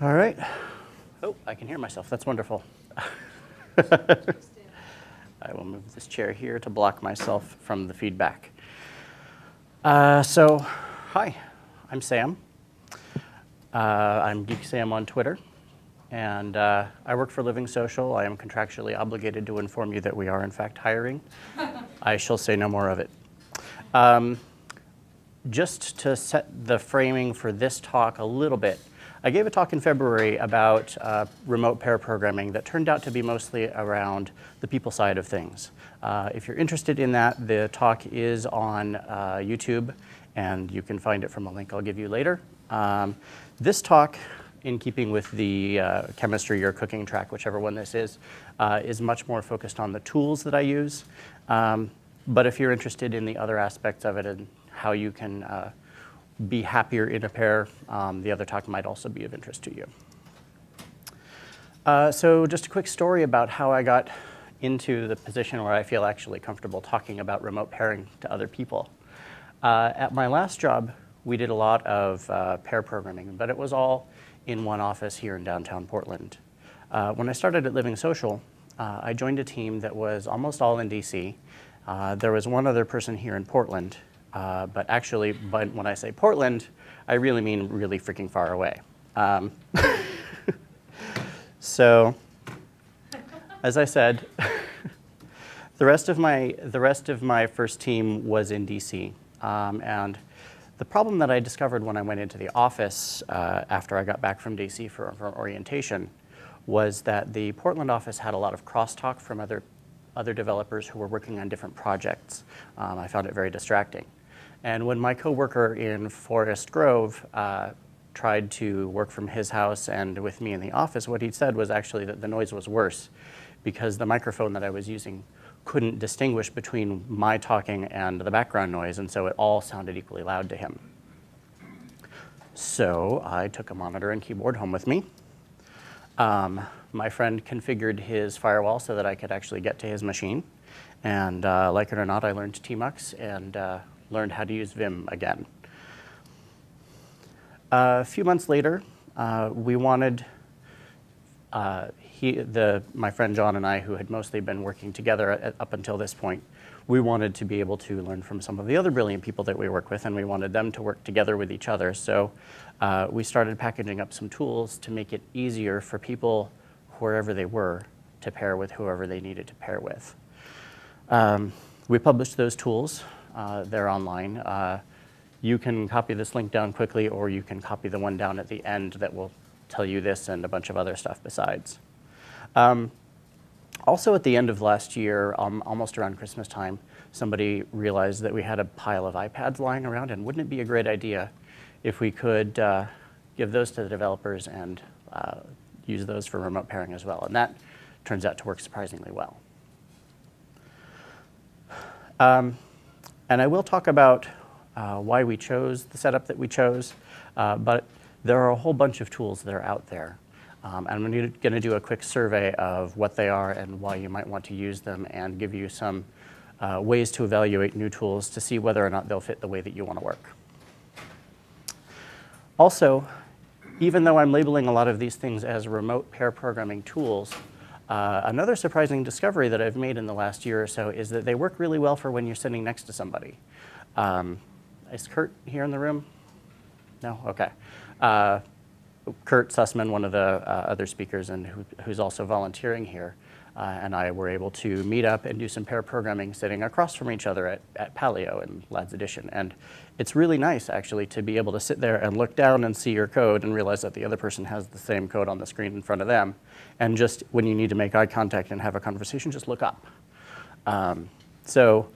All right. Oh, I can hear myself. That's wonderful. I will move this chair here to block myself from the feedback. Uh, so, hi, I'm Sam. Uh, I'm Geek Sam on Twitter, and uh, I work for Living Social. I am contractually obligated to inform you that we are, in fact, hiring. I shall say no more of it. Um, just to set the framing for this talk a little bit, I gave a talk in February about uh, remote pair programming that turned out to be mostly around the people side of things. Uh, if you're interested in that, the talk is on uh, YouTube, and you can find it from a link I'll give you later. Um, this talk, in keeping with the uh, chemistry or cooking track, whichever one this is, uh, is much more focused on the tools that I use. Um, but if you're interested in the other aspects of it and how you can uh, be happier in a pair, um, the other talk might also be of interest to you. Uh, so just a quick story about how I got into the position where I feel actually comfortable talking about remote pairing to other people. Uh, at my last job, we did a lot of uh, pair programming, but it was all in one office here in downtown Portland. Uh, when I started at Living Social, uh, I joined a team that was almost all in DC. Uh, there was one other person here in Portland, uh, but actually, but when I say Portland, I really mean really freaking far away. Um, so, as I said, the rest of my the rest of my first team was in DC, um, and the problem that I discovered when I went into the office uh, after I got back from DC for, for orientation was that the Portland office had a lot of crosstalk from other other developers who were working on different projects. Um, I found it very distracting. And when my coworker in Forest Grove uh, tried to work from his house and with me in the office, what he said was actually that the noise was worse because the microphone that I was using couldn't distinguish between my talking and the background noise, and so it all sounded equally loud to him. So I took a monitor and keyboard home with me. Um, my friend configured his firewall so that I could actually get to his machine. And uh, like it or not, I learned Tmux and uh, learned how to use Vim again. a few months later, uh, we wanted, uh, he, the, my friend John and I, who had mostly been working together at, up until this point, we wanted to be able to learn from some of the other brilliant people that we work with, and we wanted them to work together with each other. So uh, we started packaging up some tools to make it easier for people, wherever they were, to pair with whoever they needed to pair with. Um, we published those tools uh, they're online. Uh, you can copy this link down quickly, or you can copy the one down at the end that will tell you this and a bunch of other stuff besides. Um, also, at the end of last year, um, almost around Christmas time, somebody realized that we had a pile of iPads lying around, and wouldn't it be a great idea if we could uh, give those to the developers and uh, use those for remote pairing as well? And that turns out to work surprisingly well. Um, and I will talk about uh, why we chose the setup that we chose, uh, but there are a whole bunch of tools that are out there. Um, and I'm going to do a quick survey of what they are and why you might want to use them and give you some uh, ways to evaluate new tools to see whether or not they'll fit the way that you want to work. Also, even though I'm labeling a lot of these things as remote pair programming tools, uh, another surprising discovery that I've made in the last year or so is that they work really well for when you're sitting next to somebody. Um, is Kurt here in the room? No? Okay. Uh, Kurt Sussman, one of the uh, other speakers and who, who's also volunteering here, uh, and I were able to meet up and do some pair programming sitting across from each other at, at Palio in Ladd's Addition. And it's really nice, actually, to be able to sit there and look down and see your code and realize that the other person has the same code on the screen in front of them. And just when you need to make eye contact and have a conversation, just look up. Um, so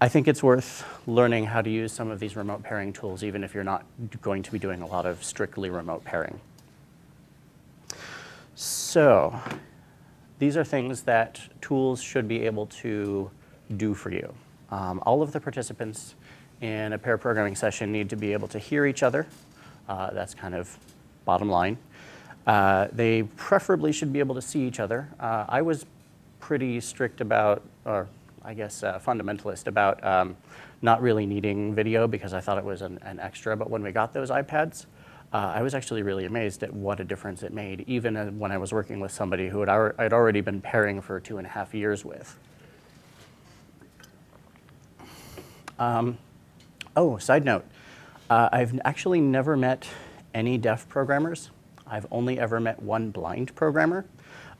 I think it's worth learning how to use some of these remote pairing tools, even if you're not going to be doing a lot of strictly remote pairing. So these are things that tools should be able to do for you. Um, all of the participants in a pair programming session need to be able to hear each other. Uh, that's kind of bottom line. Uh, they preferably should be able to see each other. Uh, I was pretty strict about, or I guess uh, fundamentalist about um, not really needing video because I thought it was an, an, extra. But when we got those iPads, uh, I was actually really amazed at what a difference it made, even uh, when I was working with somebody who had I'd already been pairing for two and a half years with. Um, oh, side note, uh, I've actually never met any deaf programmers. I've only ever met one blind programmer.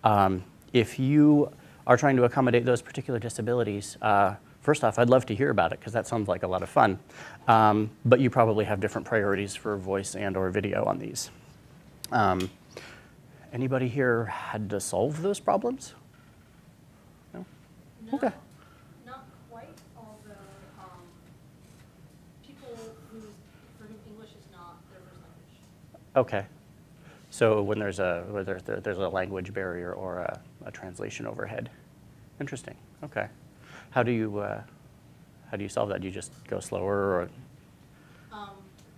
Um, if you are trying to accommodate those particular disabilities, uh, first off, I'd love to hear about it because that sounds like a lot of fun. Um, but you probably have different priorities for voice and or video on these. Um, anybody here had to solve those problems? No? No, Okay. Not quite, although, um, people whose, for whom English is not their first language. Okay. So when there's a there- there's a language barrier or a, a translation overhead. Interesting. Okay. How do you uh, how do you solve that? Do you just go slower or Um,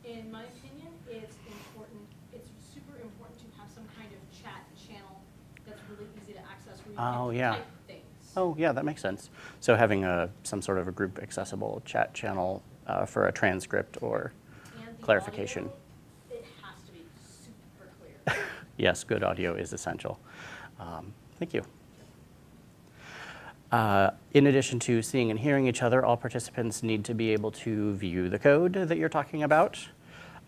in my opinion, it's important, it's super important to have some kind of chat channel that's really easy to access Oh, yeah. Oh, yeah, that makes sense. So having a some sort of a group accessible chat channel uh, for a transcript or clarification. audio, It has to be super clear. yes, good audio is essential. Um, thank you. Uh, in addition to seeing and hearing each other, all participants need to be able to view the code that you're talking about.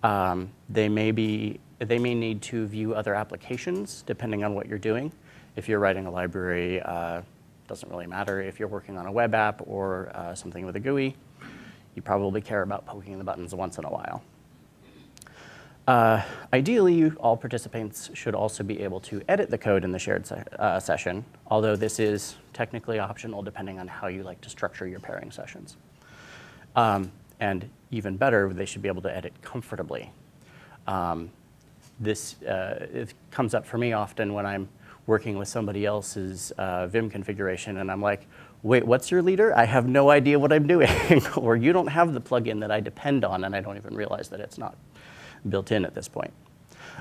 Um, they may be they may need to view other applications depending on what you're doing. If you're writing a library, uh, doesn't really matter. If you're working on a web app or uh, something with a GUI, you probably care about poking the buttons once in a while. Uh, ideally, all participants should also be able to edit the code in the shared se- uh, session, although this is technically optional depending on how you like to structure your pairing sessions. Um, and even better, they should be able to edit comfortably. Um, this uh, it comes up for me often when I'm working with somebody else's uh, Vim configuration, and I'm like, wait, what's your leader? I have no idea what I'm doing. or you don't have the plugin that I depend on, and I don't even realize that it's not built in at this point.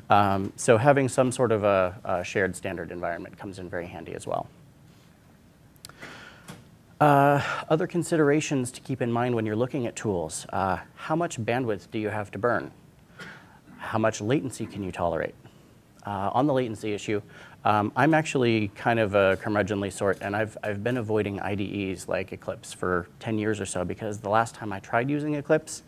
Um, so having some sort of a, a shared standard environment comes in very handy as well. Uh, other considerations to keep in mind when you're looking at tools. Uh, how much bandwidth do you have to burn? How much latency can you tolerate? Uh, on the latency issue, um, I'm actually kind of a curmudgeonly sort, and I've, I've been avoiding IDEs like Eclipse for 10 years or so because the last time I tried using Eclipse,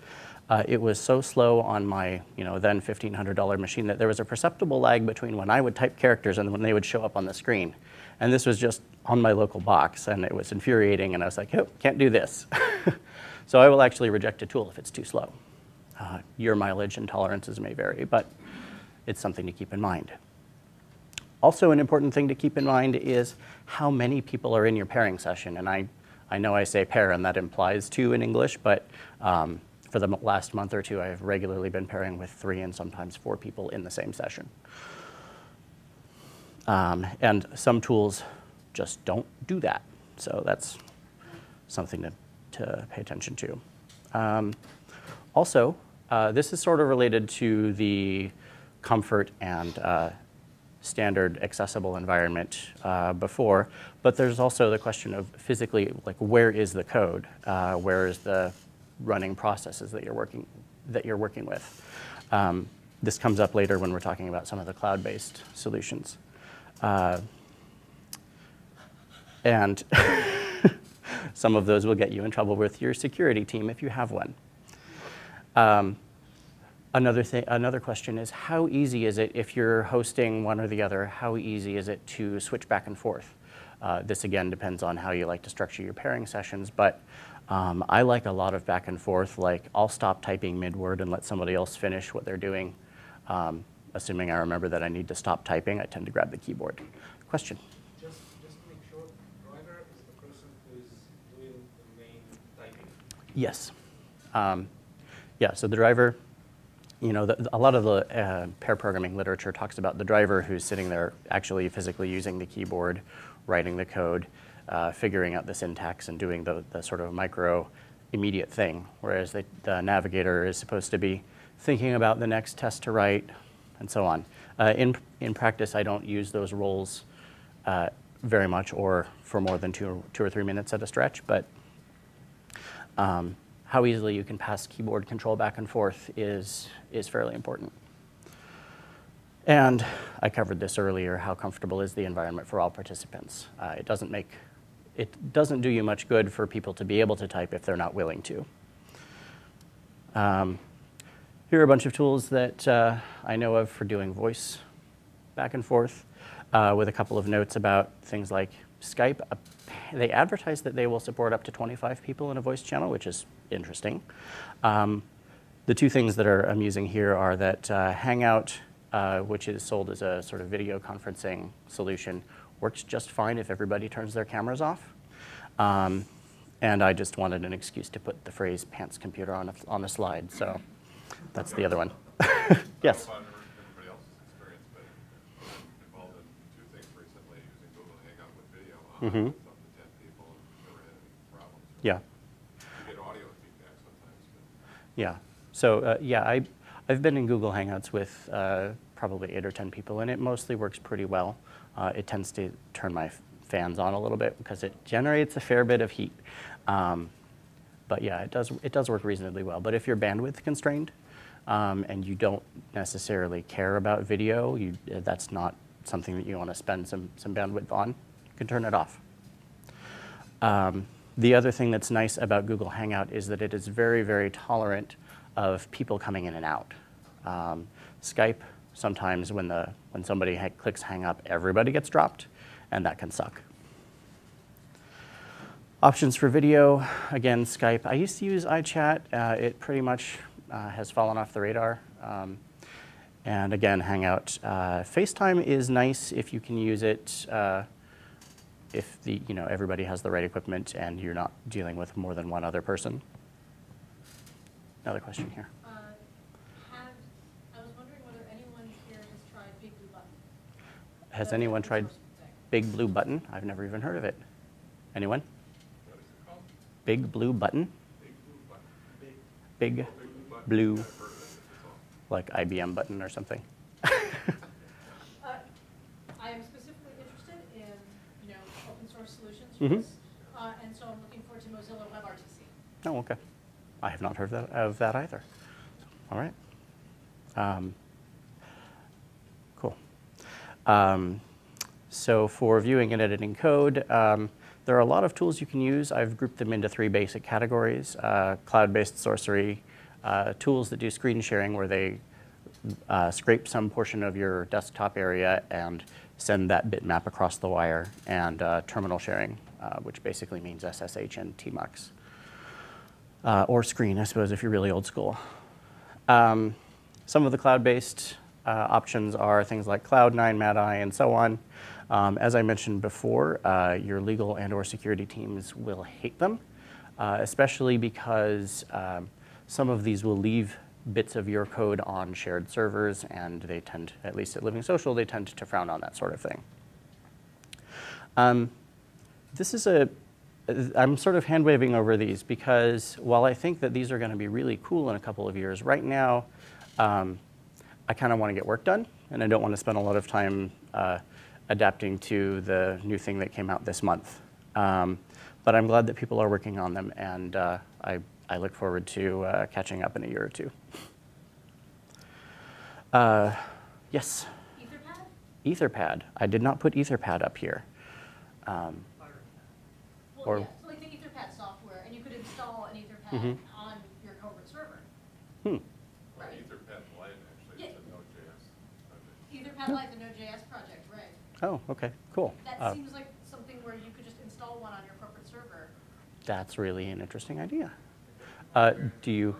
uh, it was so slow on my you know, then $1,500 machine that there was a perceptible lag between when I would type characters and when they would show up on the screen. And this was just on my local box, and it was infuriating, and I was like, oh, can't do this. so I will actually reject a tool if it's too slow. Uh, your mileage and tolerances may vary, but it's something to keep in mind. Also, an important thing to keep in mind is how many people are in your pairing session. And I, I know I say pair, and that implies two in English, but um, for the last month or two, I have regularly been pairing with three and sometimes four people in the same session. Um, and some tools just don't do that. So that's something to, to pay attention to. Um, also, uh, this is sort of related to the comfort and uh, standard accessible environment uh, before, but there's also the question of physically, like where is the code? Uh, where is the running processes that you're working, that you're working with? Um, this comes up later when we're talking about some of the cloud-based solutions. Uh, and some of those will get you in trouble with your security team if you have one. Um, another, thing, another question is how easy is it if you're hosting one or the other, how easy is it to switch back and forth? Uh, this again depends on how you like to structure your pairing sessions, but um, I like a lot of back and forth, like I'll stop typing mid-word and let somebody else finish what they're doing. Um, assuming I remember that I need to stop typing, I tend to grab the keyboard. Question? Just, just to make sure, driver is the person who is doing the main typing. Yes. Um, yeah, so the driver, you know, the, a lot of the uh, pair programming literature talks about the driver who's sitting there actually physically using the keyboard, writing the code, uh, figuring out the syntax and doing the, the sort of micro immediate thing, whereas the, the navigator is supposed to be thinking about the next test to write and so on. Uh, in, in practice, I don't use those roles uh, very much or for more than two, two or three minutes at a stretch, but um, how easily you can pass keyboard control back and forth is, is fairly important. And I covered this earlier, how comfortable is the environment for all participants? Uh, it doesn't make, it doesn't do you much good for people to be able to type if they're not willing to. Um, here are a bunch of tools that uh, I know of for doing voice back and forth uh, with a couple of notes about things like Skype. Uh, they advertise that they will support up to 25 people in a voice channel, which is interesting. Um, the two things that are amusing here are that uh, Hangout, uh, which is sold as a sort of video conferencing solution, works just fine if everybody turns their cameras off. Um, and I just wanted an excuse to put the phrase pants computer on a, on a slide, so that's the other one. yes? I don't know about everybody else's experience, but I'm involved in two things recently, using Google Hangout with video on, Mhm. with up to ten people, and never had any problems. Yeah. You get audio feedback sometimes, but Yeah. So uh, yeah, I, I've been in Google Hangouts with uh, probably eight or ten people, and it mostly works pretty well. Uh, it tends to turn my fans on a little bit because it generates a fair bit of heat. Um, but yeah, it does it does work reasonably well. But if you're bandwidth constrained um, and you don't necessarily care about video, you, uh, that's not something that you want to spend some some bandwidth on. You can turn it off. Um, the other thing that's nice about Google Hangout is that it is very, very tolerant of people coming in and out. Um, Skype, sometimes when, the, when somebody clicks hang up, everybody gets dropped, and that can suck. Options for video, again, Skype. I used to use iChat. Uh, it pretty much uh, has fallen off the radar. Um, and again, Hangout. Uh, FaceTime is nice if you can use it uh, if the, you know, everybody has the right equipment and you're not dealing with more than one other person. Another question here. Uh, Have, I was wondering whether anyone here has tried Big Blue Button. Has anyone tried. Big Blue Button? I've never even heard of it. Anyone? what is it called? Big Blue Button? Big blue button. Big Big blue button. Blue, I've heard of it, that's all. like IBM button or something? Uh, I am specifically interested in, you know, open source solutions for Mhm. uh, and so I'm looking forward to Mozilla WebRTC. Oh, okay. I have not heard that, of that either. All right. Um. Um, so for viewing and editing code, um, there are a lot of tools you can use. I've grouped them into three basic categories. Uh, Cloud-based sorcery, uh, tools that do screen sharing where they uh, scrape some portion of your desktop area and send that bitmap across the wire, and uh, terminal sharing, uh, which basically means SSH and tmux uh, or screen, I suppose, if you're really old school. Um, some of the cloud-based options are things like Cloud9, MadEye, and so on. Um, as I mentioned before, uh, your legal and/or security teams will hate them, uh, especially because um, some of these will leave bits of your code on shared servers, and they tend, at least at Living Social, they tend to frown on that sort of thing. Um, this is a, I'm sort of hand waving over these because while I think that these are going to be really cool in a couple of years, right now um, I kind of want to get work done and I don't want to spend a lot of time uh, adapting to the new thing that came out this month. Um, but I'm glad that people are working on them and uh, I, I look forward to uh, catching up in a year or two. Uh, yes, Etherpad? Etherpad. I did not put Etherpad up here. Um, Or- yeah, so like the Etherpad software, and you could install an Etherpad Mhm. on your covert server, hmm. Well, right? Etherpad Lite actually is Yeah. a Node.js project. Etherpad Lite, the Node.js project, right? Oh, okay, cool. That Uh, seems like something where you could just install one on your corporate server. That's really an interesting idea. Uh, do you?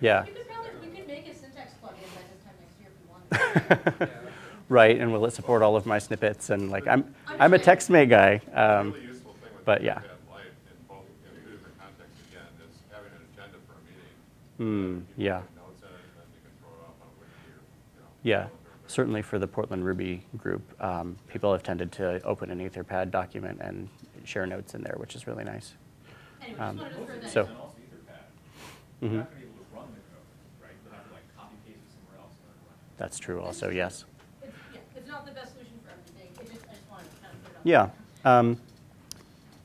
Yeah. You probably, we could make a syntax plugin by this time next year if we wanted. right, and will it support all of my snippets? And like, I'm, I'm a TextMate guy. Um, Really useful thing with but yeah. Etherpad Lite in both, in two different contexts again, is having an agenda for a meeting. Hmm, yeah. put Notes in it, and then you can throw it off on Wiki or, you know. yeah. Certainly for the Portland Ruby group, um, people have tended to open an Etherpad document and share notes in there, which is really nice. Anyway, Um, just wanted to throw that so- in. And also Etherpad. You're not gonna be able to run the code, right? You'll have to like copy paste it somewhere else and then. That's true also, yes. It's, yeah, it's not the best solution for everything, it just, I just wanted to kind of put it on. Yeah. Um,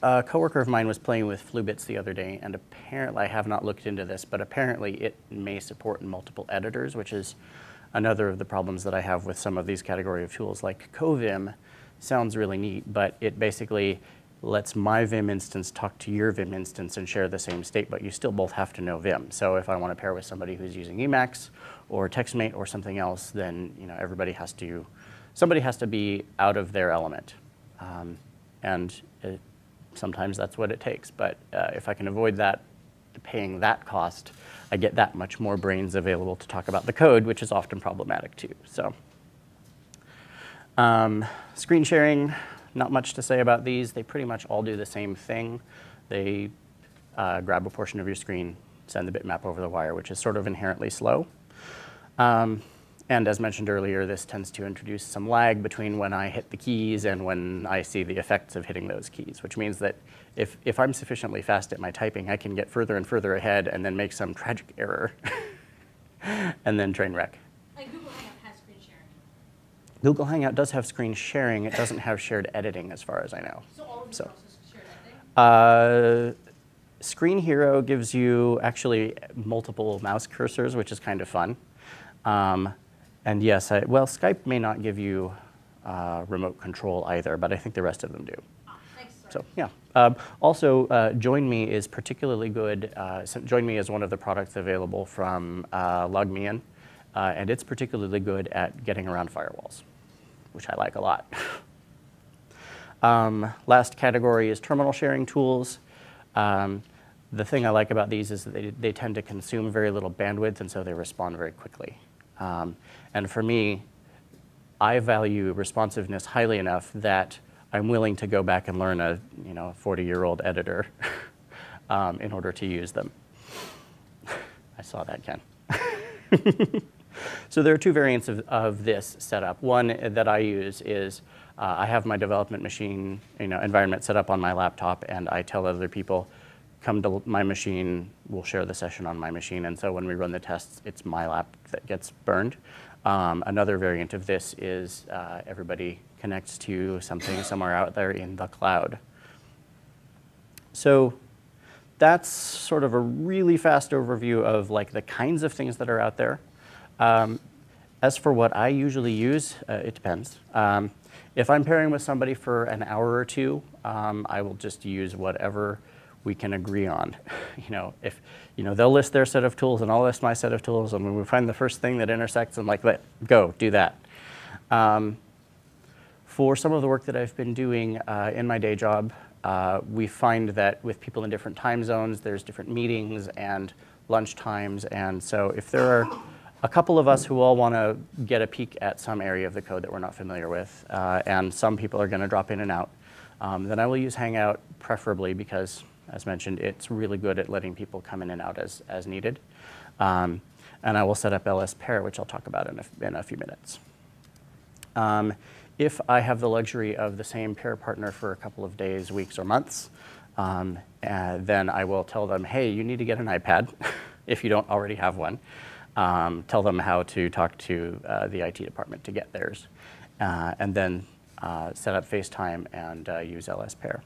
a coworker of mine was playing with Floobits the other day, and apparently, I have not looked into this, but apparently it may support multiple editors, which is another of the problems that I have with some of these category of tools like CoVim sounds really neat, but it basically lets my Vim instance talk to your Vim instance and share the same state, but you still both have to know Vim. So if I want to pair with somebody who's using Emacs or TextMate or something else, then you know everybody has to, somebody has to be out of their element. Um, and it, sometimes that's what it takes. But uh, if I can avoid that, paying that cost, I get that much more brains available to talk about the code, which is often problematic too. So. Um, screen sharing, not much to say about these. They pretty much all do the same thing. They uh, grab a portion of your screen, send the bitmap over the wire, which is sort of inherently slow. Um, and as mentioned earlier, this tends to introduce some lag between when I hit the keys and when I see the effects of hitting those keys, which means that if, if I'm sufficiently fast at my typing, I can get further and further ahead and then make some tragic error and then train wreck. And Google Hangout has screen sharing. Google Hangout does have screen sharing. It doesn't have shared editing as far as I know. So all of So. shared editing? Uh, Screen Hero gives you actually multiple mouse cursors, which is kind of fun. Um, and yes, I, well, Skype may not give you uh, remote control either, but I think the rest of them do. So yeah. Um, also, uh, JoinMe is particularly good. Uh, so JoinMe is one of the products available from uh, LogMeIn, uh, and it's particularly good at getting around firewalls, which I like a lot. um, last category is terminal sharing tools. Um, the thing I like about these is that they, they tend to consume very little bandwidth, and so they respond very quickly. Um, and for me, I value responsiveness highly enough that I'm willing to go back and learn a you know 40 year old editor um, in order to use them. I saw that, Ken. so there are two variants of, of this setup. One that I use is uh, I have my development machine you know, environment set up on my laptop, and I tell other people, come to my machine, we'll share the session on my machine. And so when we run the tests, it's my lap that gets burned. Um, another variant of this is uh, everybody connects to something somewhere out there in the cloud. So that's sort of a really fast overview of like the kinds of things that are out there. Um, as for what I usually use, uh, it depends. Um, if I'm pairing with somebody for an hour or two, um, I will just use whatever we can agree on. You know, if you know they'll list their set of tools and I'll list my set of tools, and when we find the first thing that intersects, I'm like, let go, do that. Um, for some of the work that I've been doing uh, in my day job, uh, we find that with people in different time zones, there's different meetings and lunch times, and so if there are a couple of us who all want to get a peek at some area of the code that we're not familiar with, uh, and some people are going to drop in and out, um, then I will use Hangout preferably because, as mentioned, it's really good at letting people come in and out as, as needed. Um, and I will set up LS pair, which I'll talk about in a, in a few minutes. Um, if I have the luxury of the same pair partner for a couple of days, weeks, or months, um, uh, then I will tell them, hey, you need to get an iPad if you don't already have one. Um, tell them how to talk to uh, the IT department to get theirs, uh, and then uh, set up FaceTime and uh, use LS Pair.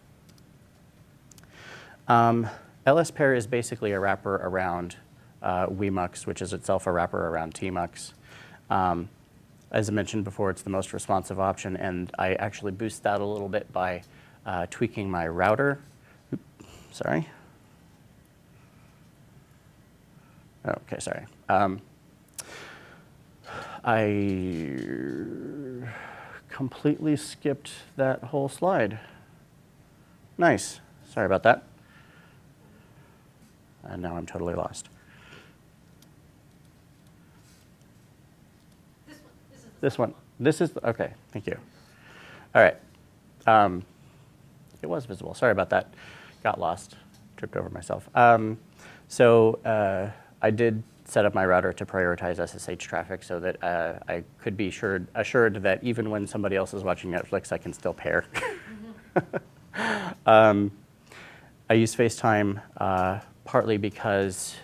Um, LS Pair is basically a wrapper around uh, WeMux, which is itself a wrapper around TMUX. Um, as I mentioned before, it's the most responsive option, and I actually boost that a little bit by uh, tweaking my router. Sorry. Okay, sorry. Um, I completely skipped that whole slide. Nice. Sorry about that. And now I'm totally lost. This one, this is. the This one. This is, the, okay, thank you. All right. Um, it was visible. Sorry about that. Got lost, tripped over myself. Um, so uh, I did set up my router to prioritize SSH traffic so that uh, I could be assured, assured that even when somebody else is watching Netflix, I can still pair. um, I use FaceTime uh, partly because,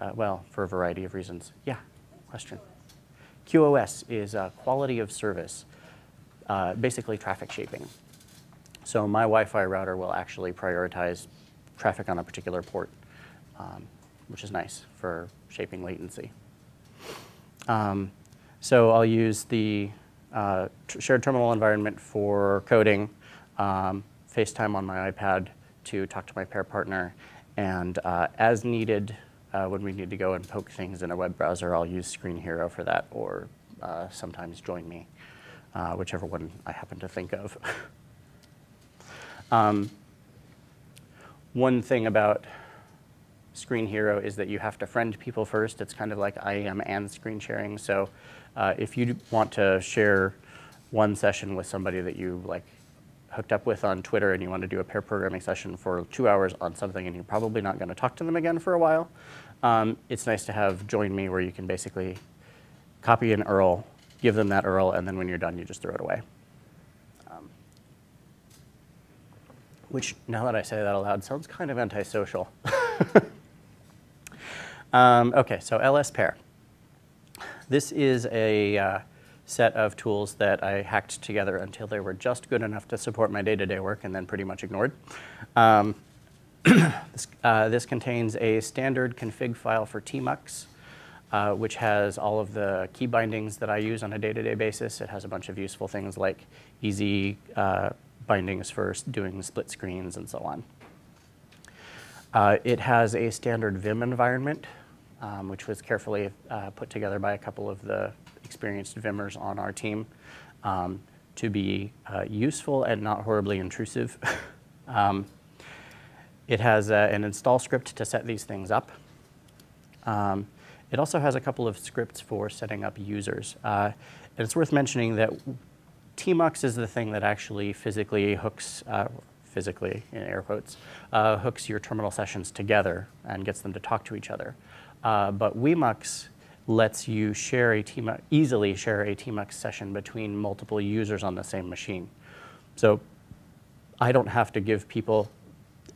uh, well, for a variety of reasons. Yeah, question. QoS is uh, quality of service, uh, basically traffic shaping. So my Wi-Fi router will actually prioritize traffic on a particular port, um, which is nice for shaping latency. Um, So I'll use the uh, shared terminal environment for coding, um, FaceTime on my iPad to talk to my pair partner, and uh, as needed, uh, when we need to go and poke things in a web browser, I'll use Screen Hero for that, or uh, sometimes Join Me, uh, whichever one I happen to think of. um, one thing about Screen Hero is that you have to friend people first. It's kind of like IAM and screen sharing. So uh, if you want to share one session with somebody that you like hooked up with on Twitter and you want to do a pair programming session for two hours on something and you're probably not going to talk to them again for a while, um, it's nice to have Join Me where you can basically copy an URL, give them that URL, and then when you're done, you just throw it away. Um, which, now that I say that aloud, sounds kind of antisocial. um, okay, so LS pair. This is a uh, set of tools that I hacked together until they were just good enough to support my day-to-day work and then pretty much ignored. Um, this, uh, this contains a standard config file for tmux, uh, which has all of the key bindings that I use on a day-to-day basis. It has a bunch of useful things like easy uh, bindings for doing split screens and so on. Uh, it has a standard Vim environment, um, which was carefully uh, put together by a couple of the experienced Vimmers on our team um, to be uh, useful and not horribly intrusive. um, it has uh, an install script to set these things up. Um, it also has a couple of scripts for setting up users. Uh, and it's worth mentioning that Tmux is the thing that actually physically hooks, uh, physically in air quotes, uh, hooks your terminal sessions together and gets them to talk to each other. Uh, but Wemux lets you share a Tmux, easily share a Tmux session between multiple users on the same machine. So I don't have to give people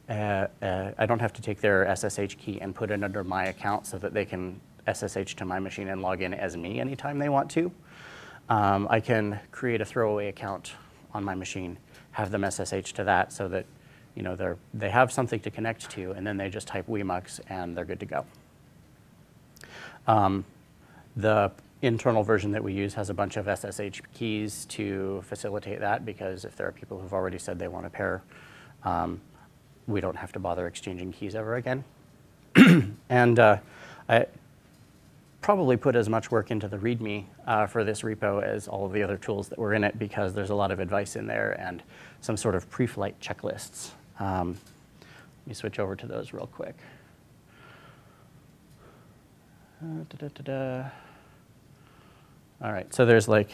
uh, uh, I don't have to take their SSH key and put it under my account so that they can SSH to my machine and log in as me anytime they want to. Um, I can create a throwaway account on my machine, have them SSH to that so that you know, they're, they have something to connect to, and then they just type Wemux and they're good to go. Um, the internal version that we use has a bunch of SSH keys to facilitate that because if there are people who've already said they want to pair, um, we don't have to bother exchanging keys ever again. and uh, I probably put as much work into the README uh, for this repo as all of the other tools that were in it because there's a lot of advice in there and some sort of pre-flight checklists. Um, let me switch over to those real quick. Uh, da-da-da-da. All right, so there's like,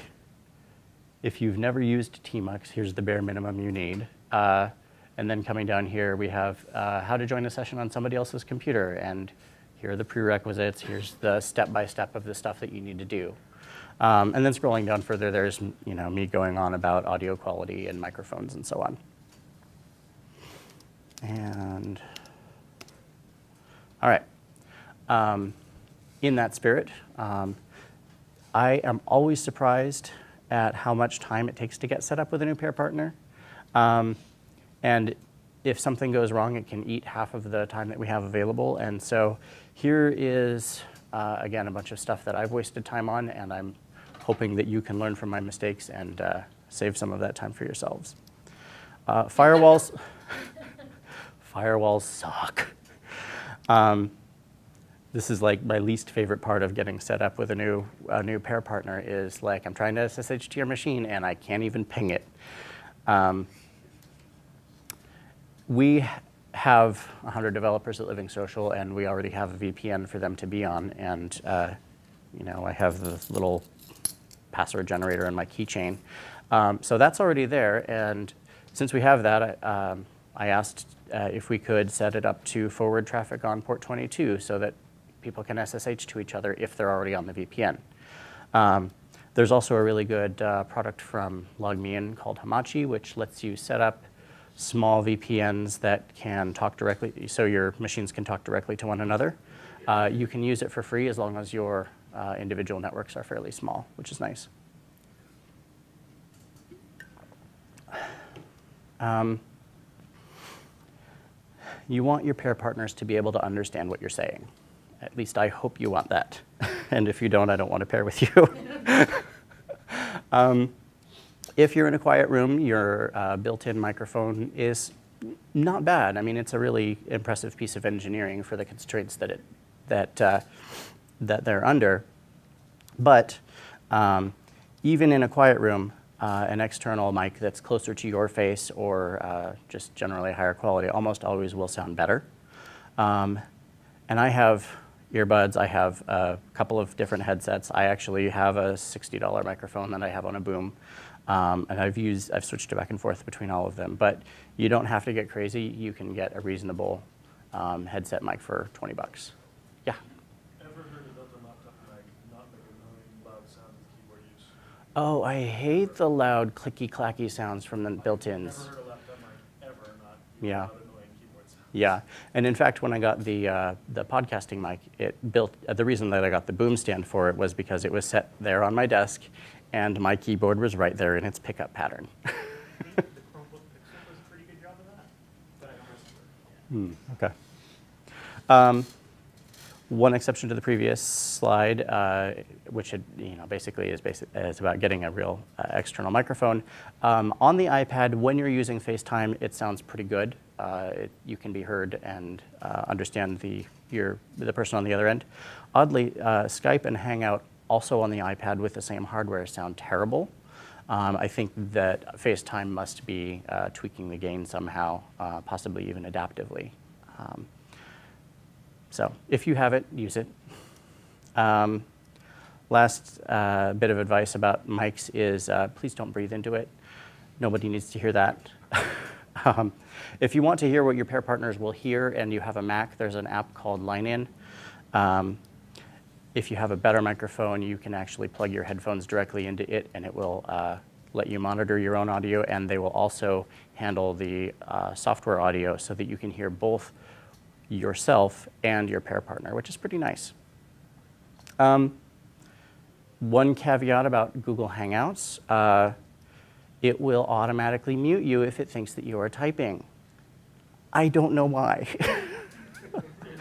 if you've never used Tmux, here's the bare minimum you need. Uh, and then coming down here, we have uh, how to join a session on somebody else's computer. And here are the prerequisites. Here's the step-by-step of the stuff that you need to do. Um, and then scrolling down further, there's you know me going on about audio quality and microphones and so on. And all right. Um, in that spirit, um, I am always surprised at how much time it takes to get set up with a new pair partner. Um, and if something goes wrong, it can eat half of the time that we have available. And so here is, uh, again, a bunch of stuff that I've wasted time on, and I'm hoping that you can learn from my mistakes and uh, save some of that time for yourselves. Uh, firewalls, firewalls suck. Um, this is like my least favorite part of getting set up with a new, a new pair partner is like I'm trying to SSH to your machine and I can't even ping it. Um, we have 100 developers at Living Social, and we already have a VPN for them to be on. And uh, you know, I have the little password generator in my keychain. Um, so that's already there. And since we have that, I, um, I asked uh, if we could set it up to forward traffic on port 22 so that people can SSH to each other if they're already on the VPN. Um, there's also a really good uh, product from LogMeIn called Hamachi, which lets you set up small VPNs that can talk directly, so your machines can talk directly to one another. Uh, you can use it for free as long as your uh, individual networks are fairly small, which is nice. Um, you want your pair partners to be able to understand what you're saying. At least I hope you want that. and if you don't, I don't want to pair with you. Um, if you're in a quiet room, your uh, built-in microphone is not bad. I mean, it's a really impressive piece of engineering for the constraints that it that uh, that they're under. But um, even in a quiet room, uh, an external mic that's closer to your face or uh, just generally higher quality almost always will sound better. Um, and I have earbuds. I have a couple of different headsets. I actually have a $60 microphone that I have on a boom. Um, and I've used, I've switched back and forth between all of them. But you don't have to get crazy. You can get a reasonable um, headset mic for 20 bucks. Yeah. Ever heard laptop mic not annoying loud sound with keyboard use? Oh, I hate the loud clicky clacky sounds from the built-ins. Never heard a laptop mic ever not use Yeah. loud annoying keyboard sounds. Yeah, and in fact, when I got the uh, the podcasting mic, it built. Uh, the reason that I got the boom stand for it was because it was set there on my desk, and my keyboard was right there in its pickup pattern. I think the Chromebook Pixel does a pretty good job of that, but I don't remember. Hmm, okay. Um, one exception to the previous slide, uh, which had, you know basically is basic, is about getting a real uh, external microphone. Um, on the iPad, when you're using FaceTime, it sounds pretty good. Uh, it, you can be heard and uh, understand the your the person on the other end. Oddly, uh, Skype and Hangout also on the iPad with the same hardware sound terrible. Um, I think that FaceTime must be uh, tweaking the gain somehow, uh, possibly even adaptively. Um, so if you have it, use it. Um, last uh, bit of advice about mics is uh, please don't breathe into it. Nobody needs to hear that. um, if you want to hear what your pair partners will hear and you have a Mac, there's an app called LineIn. Um, if you have a better microphone, you can actually plug your headphones directly into it and it will uh, let you monitor your own audio and they will also handle the uh, software audio so that you can hear both yourself and your pair partner, which is pretty nice. Um, one caveat about Google Hangouts, uh, it will automatically mute you if it thinks that you are typing. I don't know why.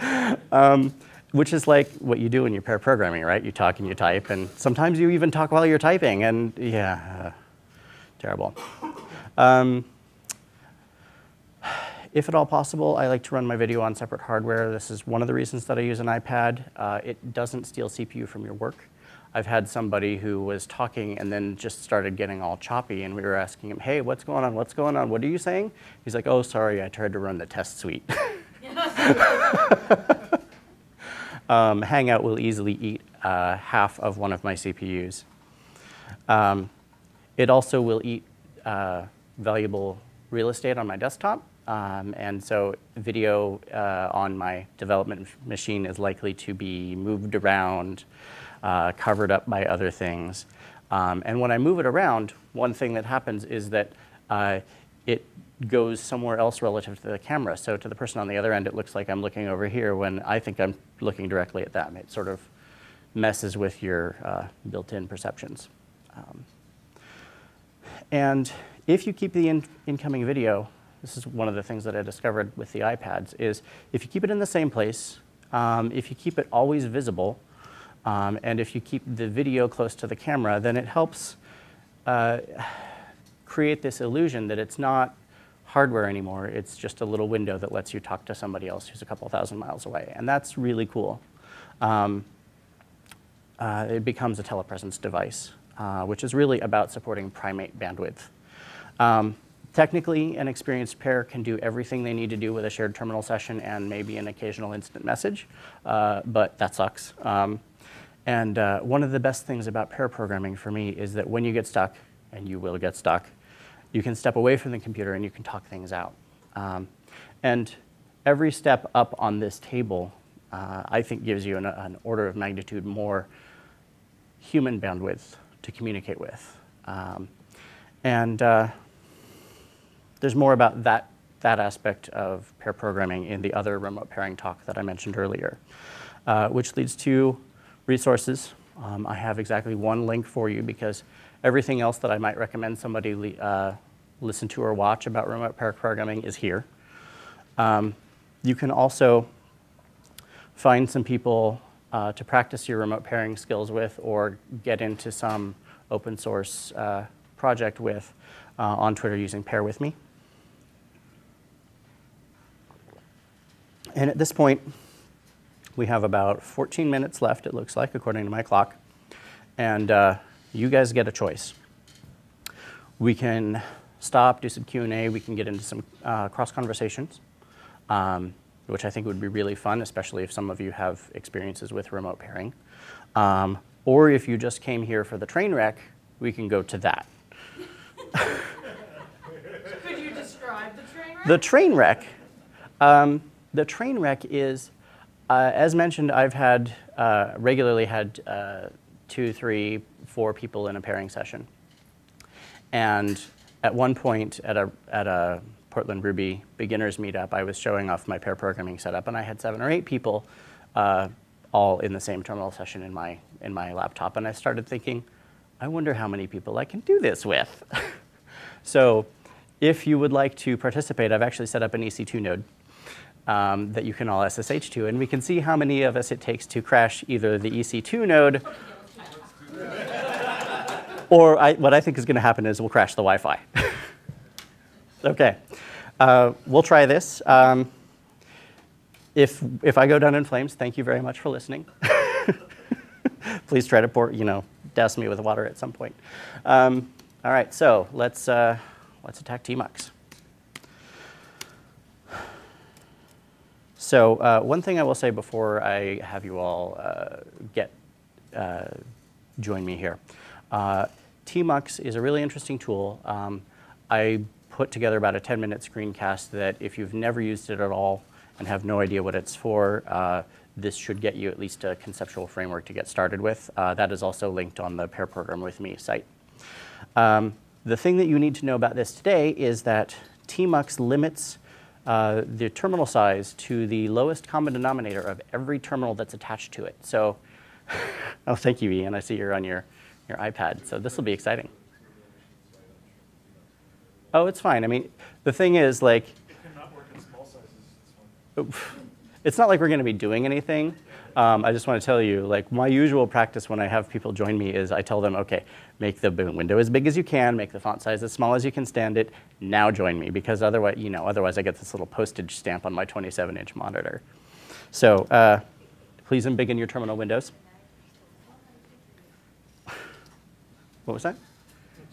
um, which is like what you do in you're pair programming, right? You talk and you type, and sometimes you even talk while you're typing, and yeah, uh, terrible. Um, if at all possible, I like to run my video on separate hardware. This is one of the reasons that I use an iPad. Uh, it doesn't steal CPU from your work. I've had somebody who was talking and then just started getting all choppy, and we were asking him, hey, what's going on? What's going on? What are you saying? He's like, oh, sorry, I tried to run the test suite. um, Hangout will easily eat uh, half of one of my CPUs. Um, it also will eat uh, valuable real estate on my desktop. Um, and so video uh, on my development machine is likely to be moved around, uh, covered up by other things. Um, and when I move it around, one thing that happens is that uh, it goes somewhere else relative to the camera. So to the person on the other end, it looks like I'm looking over here when I think I'm looking directly at them. It sort of messes with your uh, built-in perceptions. Um, and if you keep the in incoming video, this is one of the things that I discovered with the iPads, is if you keep it in the same place, um, if you keep it always visible, um, and if you keep the video close to the camera, then it helps uh, create this illusion that it's not hardware anymore. It's just a little window that lets you talk to somebody else who's a couple thousand miles away. And that's really cool. Um, uh, it becomes a telepresence device, uh, which is really about supporting primate bandwidth. Um, technically, an experienced pair can do everything they need to do with a shared terminal session and maybe an occasional instant message, uh, but that sucks. Um, and uh, one of the best things about pair programming for me is that when you get stuck, and you will get stuck, you can step away from the computer and you can talk things out. Um, and every step up on this table, uh, I think, gives you an, an, order of magnitude more human bandwidth to communicate with. Um, and uh, there's more about that, that aspect of pair programming in the other remote pairing talk that I mentioned earlier, uh, which leads to resources. Um, I have exactly one link for you because everything else that I might recommend somebody uh, listen to or watch about remote pair programming is here. Um, you can also find some people uh, to practice your remote pairing skills with or get into some open source uh, project with uh, on Twitter using Pair With Me. And at this point, we have about 14 minutes left, it looks like, according to my clock. And uh, you guys get a choice. We can stop, do some Q&A, we can get into some uh, cross conversations, um, which I think would be really fun, especially if some of you have experiences with remote pairing. Um, or if you just came here for the train wreck, we can go to that. Could you describe the train wreck? The train wreck, um, the train wreck is, uh, as mentioned, I've had uh, regularly had uh, two, three, four people in a pairing session, and at one point at a at a Portland Ruby beginners meetup, I was showing off my pair programming setup, and I had seven or eight people, uh, all in the same terminal session in my in my laptop, and I started thinking, I wonder how many people I can do this with. so, if you would like to participate, I've actually set up an EC2 node um, that you can all SSH to, and we can see how many of us it takes to crash either the EC2 node or I, what I think is going to happen is we'll crash the Wi-Fi. okay, uh, we'll try this. Um, if, if I go down in flames, thank you very much for listening. Please try to pour, you know, douse me with water at some point. Um, all right, so let's, uh, let's attack TMUX. So uh, one thing I will say before I have you all uh, get uh, join me here. Uh, TMUX is a really interesting tool. Um, I put together about a 10-minute screencast that if you've never used it at all and have no idea what it's for, uh, this should get you at least a conceptual framework to get started with. Uh, that is also linked on the Pair Program With Me site. Um, the thing that you need to know about this today is that TMUX limits uh, the terminal size to the lowest common denominator of every terminal that's attached to it. So, oh, thank you, Ian. I see you're on your, your iPad, so this will be exciting. Oh, it's fine. I mean, the thing is, like, It cannot work in small sizes, it's it's not like we're going to be doing anything. Um, I just want to tell you, like, my usual practice when I have people join me is I tell them, okay, make the window as big as you can, make the font size as small as you can stand it. Now join me, because otherwise, you know, otherwise I get this little postage stamp on my 27-inch monitor. So uh, please embiggen your terminal windows. What was that?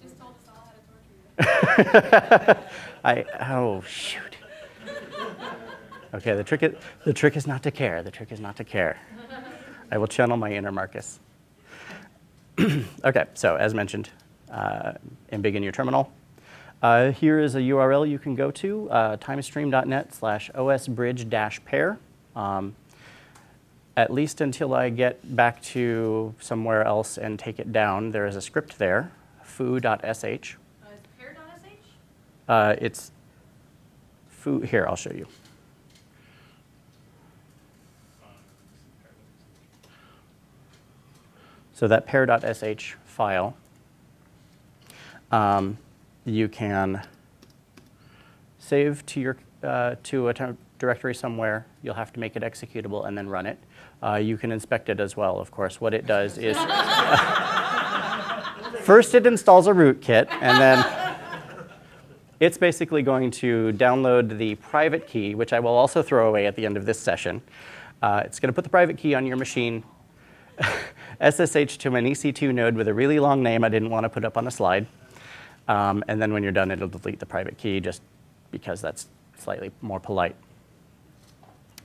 Just told us all how to torture you. I oh shoot. Okay, the trick is the trick is not to care. The trick is not to care. I will channel my inner Marcus. okay, so as mentioned, uh, embiggen your terminal. Uh, here is a URL you can go to, uh, timestream.net slash osbridge dash pair. Um, at least until I get back to somewhere else and take it down, there is a script there, foo.sh. Uh, is pair.sh? Uh, it's foo. Here, I'll show you. So that pair.sh file, um, you can save to your uh, to a directory somewhere. You'll have to make it executable and then run it. Uh, you can inspect it as well, of course. What it does is first it installs a rootkit, and then it's basically going to download the private key, which I will also throw away at the end of this session. Uh, it's going to put the private key on your machine, SSH to an EC2 node with a really long name I didn't want to put up on a slide. Um, and then when you're done, it'll delete the private key just because that's slightly more polite.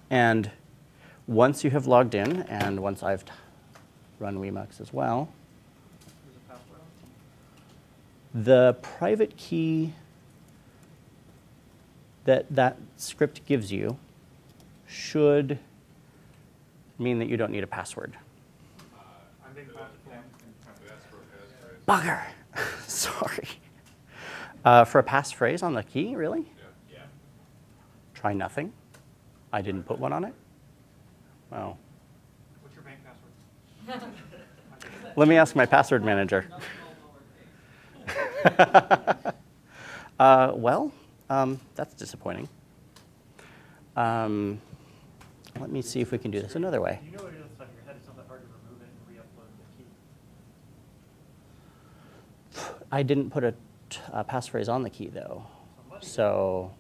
And once you have logged in, and once I've run Wemux as well, the private key that that script gives you should mean that you don't need a password. I'm being prompted for one. That's for passphrase. Bugger. Sorry. Uh, for a passphrase on the key, really? Yeah. Yeah. Try nothing. I didn't put one on it. Well, What's your bank password? let me ask my password manager. uh, well, um, that's disappointing. Um, let me see if we can do this another way. You know what it is off the top of your head, it's I didn't put a, t- a passphrase on the key though, so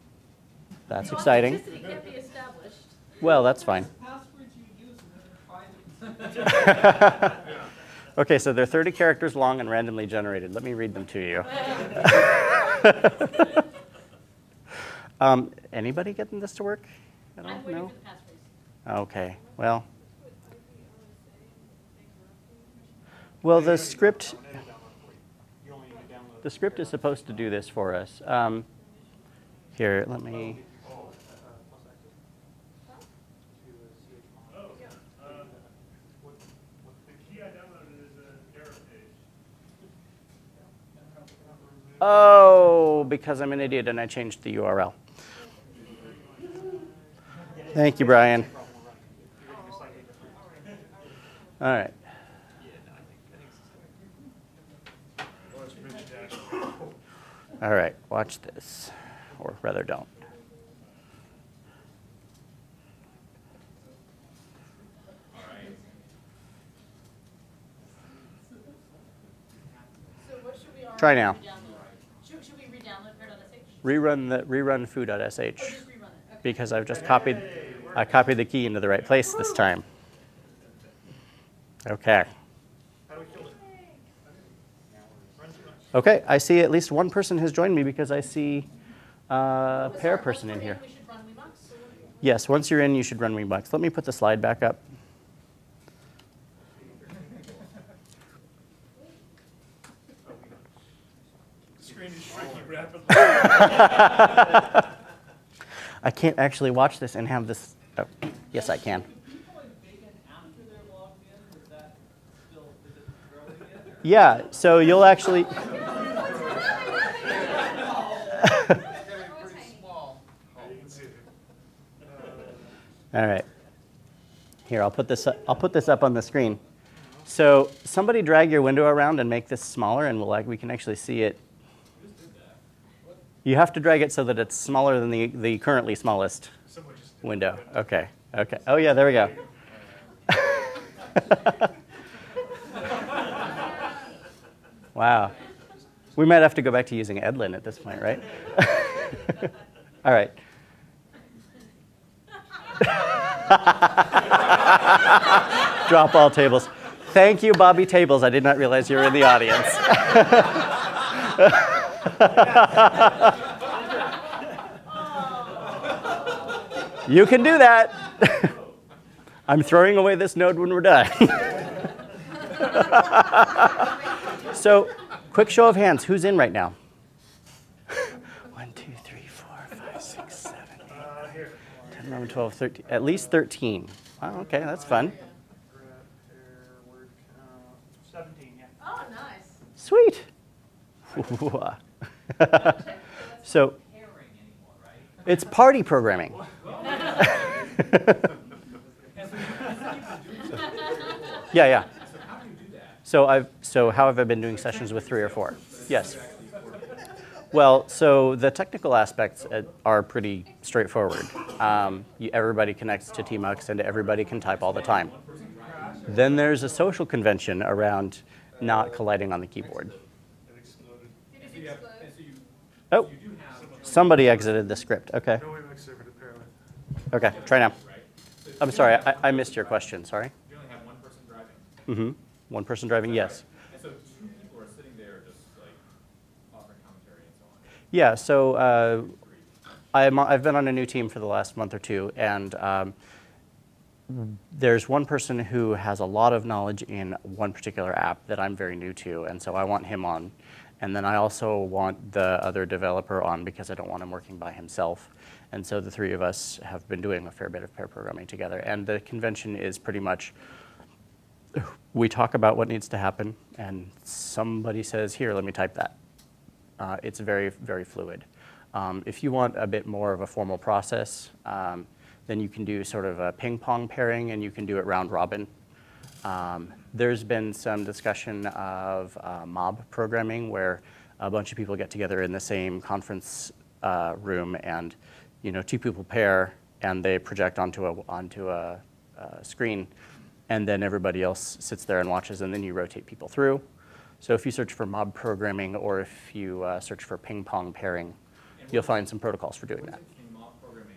that's exciting. Authenticity can't be established. Well, that's fine. Passwords you use and then find it. Okay, so they're 30 characters long and randomly generated. Let me read them to you. um, anybody getting this to work? I I'm don't waiting know. for the. Okay, well. Well, the script, I'm gonna download it for you. You only need to download. The script is supposed to do this for us. Um, here, let me, Oh, because I'm an idiot and I changed the URL. Thank you, Brian. problem we're running. You're reading a slightly different. All right. All right, watch this, or rather don't. So what should we already Try now. Should, should we re-download pair.sh? Rerun the rerun foo.sh Or oh, just rerun it? Okay. because I've just copied I copied the key into the right place this time. Okay. How do we kill it? Run too much. Okay, I see at least one person has joined me because I see uh, a Oh, pair person in here. We should run wemux? So what do you- Yes, once you're in, you should run wemux. Let me put the slide back up. Screen is shrinking rapidly. I can't actually watch this and have this. Oh, yes, I can. People in Bacon after they're logged in, is that still, is it growing yet? or- Yeah, so you'll actually. pretty small. You can see it. All right. Here, I'll put this. Up, I'll put this up on the screen. So somebody drag your window around and make this smaller, and we'll like we can actually see it. You have to drag it so that it's smaller than the the currently smallest Someone just did window. Okay. Okay. Oh yeah, there we go. wow. We might have to go back to using Edlin at this point, right? All right. Drop all tables. Thank you, Bobby Tables. I did not realize you were in the audience. you can do that. I'm throwing away this node when we're done. so, quick show of hands. Who's in right now? 10, 11, 12, 13. At least 13. Wow, okay, that's fun. Grab, pair, word count, seventeen, yeah. Oh, nice. Sweet. so, Pairing anymore, right? it's party programming. yeah, yeah. So how do you do that? So I've so how have I been doing sessions with three or four? Yes. Well, so the technical aspects uh, are pretty straightforward. Um, you, everybody connects to Tmux and everybody can type all the time. Then there's a social convention around not colliding on the keyboard. It exploded. Did So it you have, explode? and so you, Oh, you do have. somebody exited the script. Okay. No wemux Server to pair with. Okay, try now. I'm sorry, I, I missed your question. Sorry. driving. You only have one person driving. Mm-hmm. One person driving, yes. And so two people are sitting there just like offering commentary and so on. Yeah, so uh, I'm, I've been on a new team for the last month or two, and um, there's one person who has a lot of knowledge in one particular app that I'm very new to, and so I want him on. And then I also want the other developer on because I don't want him working by himself. And so the three of us have been doing a fair bit of pair programming together. And the convention is pretty much we talk about what needs to happen, and somebody says, Here, let me type that. Uh, it's very, very fluid. Um, if you want a bit more of a formal process, um, then you can do sort of a ping pong pairing and you can do it round robin. Um, there's been some discussion of uh, mob programming where a bunch of people get together in the same conference uh, room and you know two people pair and they project onto a onto a, a screen and then everybody else sits there and watches and then you rotate people through. So if you search for mob programming or if you uh, search for ping pong pairing, you'll find some protocols for doing that. in mob programming,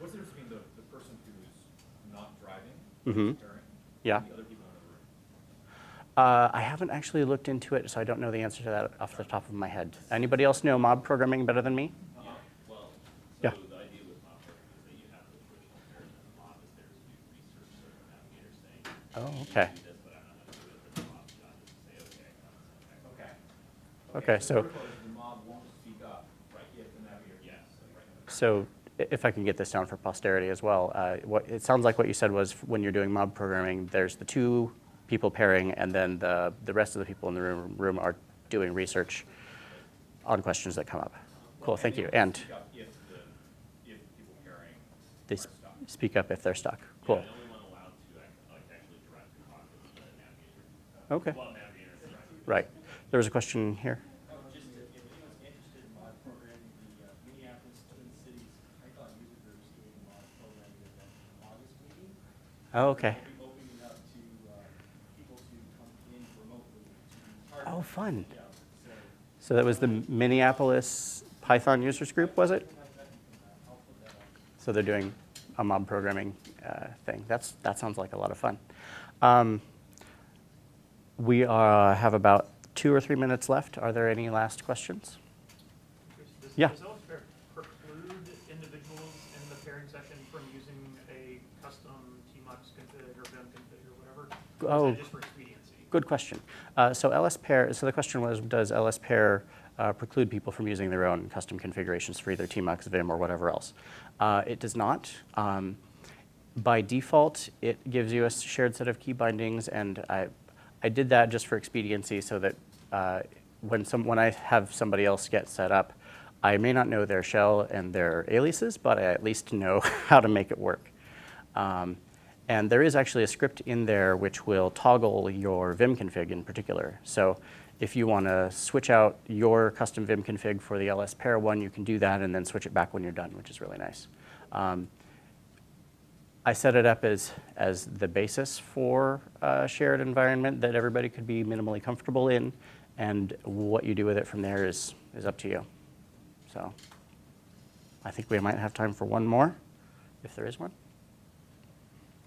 what's the difference between the, the person who's not driving, Mhm. who's pairing, Yeah. and the other people in the room? Uh, I haven't actually looked into it, so I don't know the answer to that off the top of my head. Anybody else know mob programming better than me? Yeah, well, Yeah. so idea with yes, right. So if I can get this down for posterity as well, uh, what, it sounds like what you said was when you're doing mob programming, there's the two people pairing, and then the, the rest of the people in the room, room are doing research on questions that come up. Cool, thank you. And up If the, if people they speak up if they're stuck. Cool. Yeah, the only one allowed to act, like actually direct the clock is the navigator. Okay. Well, navigator is direct. Right. There was a question here. Oh, just if if anyone's interested in mob programming, the uh, Minneapolis Twin Cities Python user group is doing a mob programming event in August meeting. Oh, okay. We'll be opening it up to uh, people to come in remotely to be part of Oh, fun. Yeah, So so. that was the Minneapolis Python users group, was it? I'll put that up. So they're doing a mob programming uh, thing. That's, that sounds like a lot of fun. Um, we uh, have about two or three minutes left. Are there any last questions? Yeah. Does LS pair preclude individuals in the pairing session from using a custom TMUX config or Vim config or whatever? Or Oh. Just for expediency? Good question. Uh, so LS pair, so the question was, does LS pair uh, preclude people from using their own custom configurations for either Tmux, Vim, or whatever else? Uh, it does not. Um, by default, it gives you a shared set of key bindings, and I, I did that just for expediency so that uh, when, some, when I have somebody else get set up, I may not know their shell and their aliases, but I at least know how to make it work. Um, and there is actually a script in there which will toggle your Vim config in particular. So if you want to switch out your custom Vim config for the LS pair one, you can do that and then switch it back when you're done, which is really nice. Um, I set it up as, as the basis for a shared environment that everybody could be minimally comfortable in, and what you do with it from there is, is up to you. So I think we might have time for one more, if there is one.